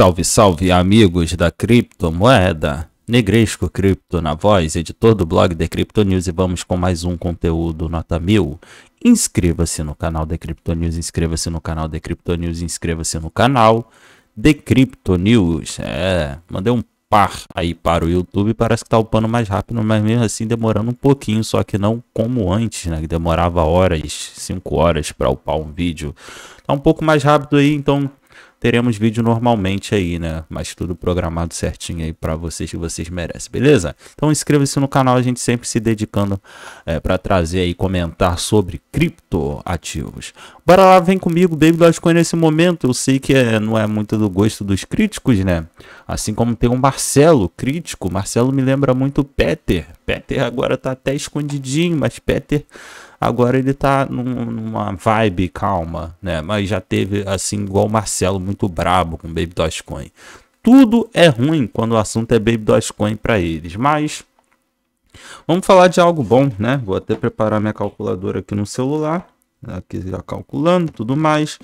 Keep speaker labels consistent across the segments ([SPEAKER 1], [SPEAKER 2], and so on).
[SPEAKER 1] Salve, salve, amigos da criptomoeda. Negresco Cripto na voz, editor do blog The Crypto News e vamos com mais um conteúdo nota mil. Inscreva-se no canal The Crypto News, inscreva-se no canal The Crypto News, inscreva-se no canal The Crypto News. É, mandei um par aí para o YouTube, parece que tá upando mais rápido, mas mesmo assim demorando um pouquinho, só que não como antes, né, que demorava horas, 5 horas para upar um vídeo. Tá um pouco mais rápido aí, então teremos vídeo normalmente aí, né? Mas tudo programado certinho aí para vocês que vocês merecem, beleza? Então inscreva-se no canal, a gente sempre se dedicando é, para trazer aí, comentar sobre criptoativos. Bora lá, vem comigo, Baby Dogecoin nesse momento. Eu sei que é, não é muito do gosto dos críticos, né? Assim como tem um Marcelo crítico. Marcelo me lembra muito Peter. Peter agora tá até escondidinho, mas Peter Agora ele tá num, numa vibe calma, né? Mas já teve, assim, igual o Marcelo, muito brabo com Baby Dogecoin. Tudo é ruim quando o assunto é Baby Dogecoin para eles, mas vamos falar de algo bom, né? Vou até preparar minha calculadora aqui no celular, aqui já calculando tudo mais.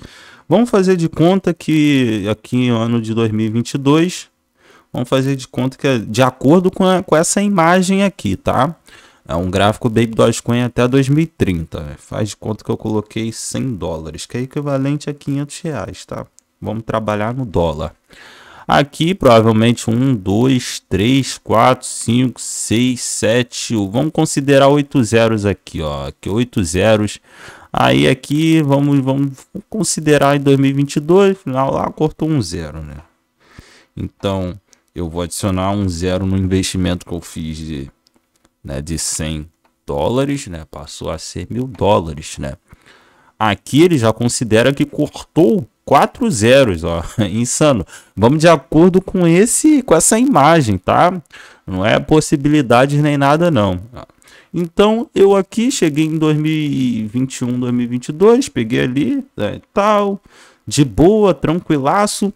[SPEAKER 1] Vamos fazer de conta que aqui no ano de 2022, vamos fazer de conta que é de acordo com, a, com essa imagem aqui, tá? É um gráfico Baby Dogecoin até 2030. Faz de conta que eu coloquei 100 dólares, que é equivalente a 500 reais, tá? Vamos trabalhar no dólar. Aqui, provavelmente, 1, 2, 3, 4, 5, 6, 7, vamos considerar 8 zeros aqui, ó. Aqui, 8 zeros. Aí aqui, vamos, vamos considerar em 2022, final lá, cortou um zero, né? Então, eu vou adicionar um zero no investimento que eu fiz de né, de 100 dólares, né, passou a ser mil dólares, né. Aqui ele já considera que cortou quatro zeros, ó, insano. Vamos de acordo com esse, com essa imagem, tá? Não é possibilidade nem nada não. Então eu aqui cheguei em 2021, 2022, peguei ali, né, tal, de boa, tranquilaço.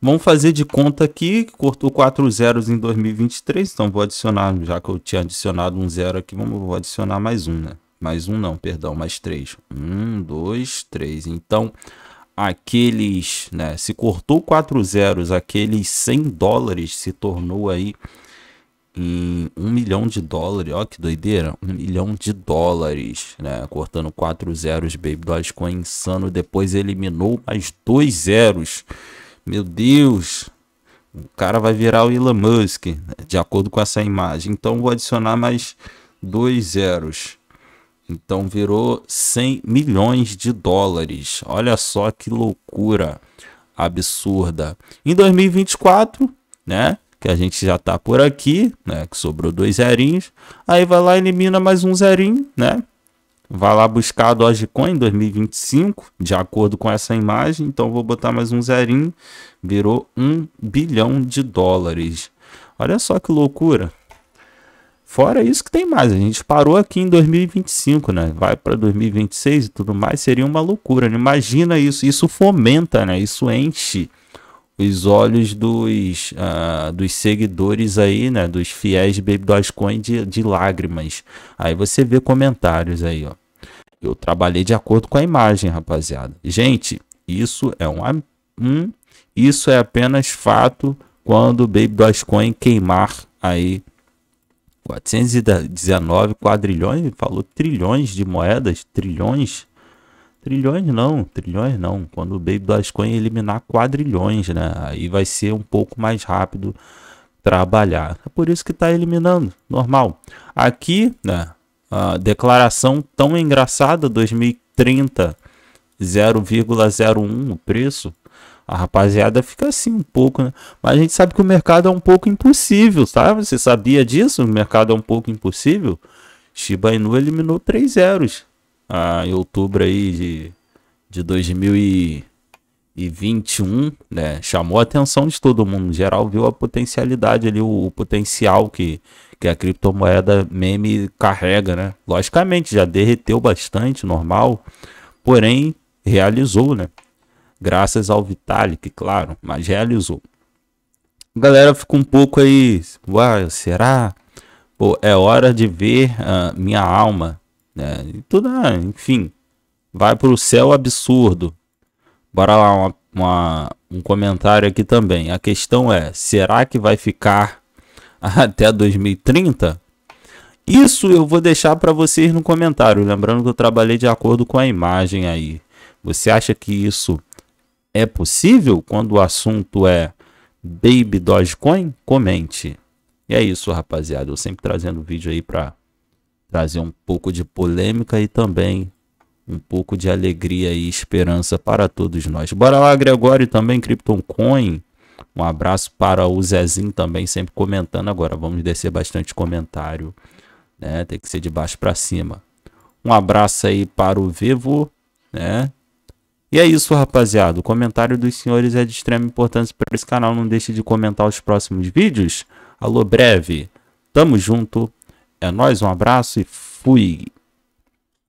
[SPEAKER 1] Vamos fazer de conta aqui, que cortou 4 zeros em 2023, então vou adicionar, já que eu tinha adicionado um zero aqui, vamos, vou adicionar mais um, né? Mais um não, perdão, mais três. Um, dois, três. Então, aqueles, né? Se cortou 4 zeros, aqueles 100 dólares se tornou aí em um milhão de dólares. Ó, que doideira! Um milhão de dólares, né? Cortando 4 zeros, Baby Dogecoin insano. Depois eliminou mais dois zeros. Meu Deus, o cara vai virar o Elon Musk, de acordo com essa imagem. Então vou adicionar mais dois zeros. Então virou 100 milhões de dólares. Olha só que loucura absurda. Em 2024, né? Que a gente já tá por aqui, né? Que sobrou dois zerinhos. Aí vai lá elimina mais um zerinho, né? Vai lá buscar a Dogecoin 2025, de acordo com essa imagem. Então vou botar mais um zerinho, virou um bilhão de dólares. Olha só que loucura. Fora isso que tem mais, a gente parou aqui em 2025, né? Vai para 2026 e tudo mais, seria uma loucura. Né? Imagina isso, isso fomenta, né? Isso enche os olhos dos, uh, dos seguidores aí, né, dos fiéis de Baby Dogecoin de, de lágrimas. Aí você vê comentários aí, ó. Eu trabalhei de acordo com a imagem, rapaziada. Gente, isso é um, um isso é apenas fato quando o Baby Dogecoin queimar aí 419 quadrilhões, falou trilhões de moedas, trilhões Trilhões não, trilhões não. Quando o Baby Dogecoin eliminar quadrilhões, né? Aí vai ser um pouco mais rápido trabalhar. É por isso que está eliminando, normal. Aqui, né? A declaração tão engraçada, 2030, 0,01 o preço. A rapaziada fica assim um pouco, né? Mas a gente sabe que o mercado é um pouco impossível, sabe? Você sabia disso? O mercado é um pouco impossível. Shiba Inu eliminou 3 zeros a, em outubro aí de, de 2021, né? Chamou a atenção de todo mundo. Em geral, viu a potencialidade ali, o, o potencial que, que a criptomoeda meme carrega, né? Logicamente, já derreteu bastante, normal. Porém, realizou, né? Graças ao Vitalik, claro, mas realizou. A galera fica um pouco aí, uai, será? Pô, é hora de ver uh, minha alma né? Tudo, ah, enfim, vai para o céu absurdo. Bora lá, uma uma, um comentário aqui também. A questão é: será que vai ficar até 2030? Isso eu vou deixar para vocês no comentário. Lembrando que eu trabalhei de acordo com a imagem aí. Você acha que isso é possível quando o assunto é Baby Dogecoin? Comente. E é isso, rapaziada. Eu sempre trazendo vídeo aí para trazer um pouco de polêmica e também um pouco de alegria e esperança para todos nós. Bora lá, Gregório, também Krypton Coin. Um abraço para o Zezinho também, sempre comentando. Agora vamos descer bastante comentário, né? Tem que ser de baixo para cima. Um abraço aí para o Vivo, né? E é isso, rapaziada. O comentário dos senhores é de extrema importância para esse canal. Não deixe de comentar os próximos vídeos. Alô, breve. Tamo junto. É nóis, um abraço e fui.